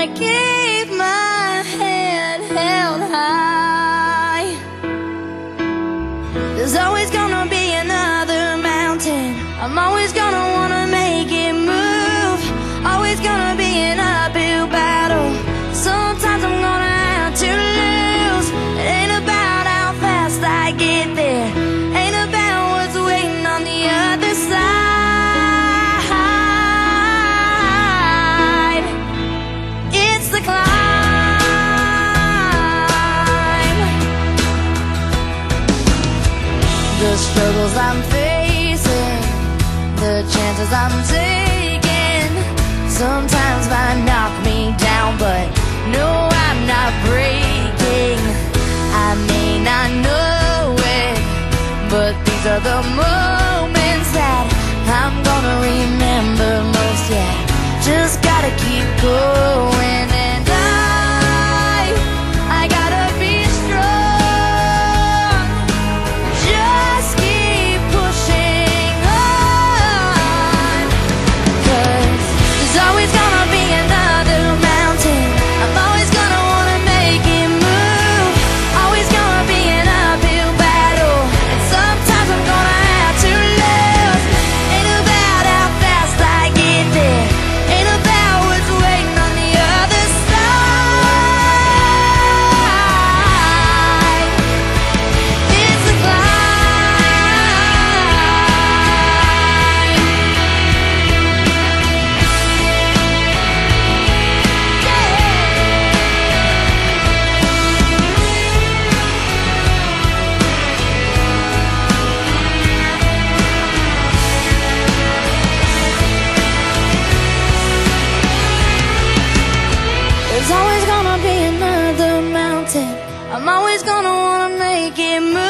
Gotta keep my head held high. There's always gonna be another mountain. I'm always gonna wanna make it move. Always gonna be an uphill battle. Sometimes I'm gonna have to lose. It ain't about how fast I get there. The struggles I'm facing, the chances I'm taking, sometimes might knock me down, but no, I'm not breaking. I may not know it, but these are the moments I'm always gonna wanna make it move.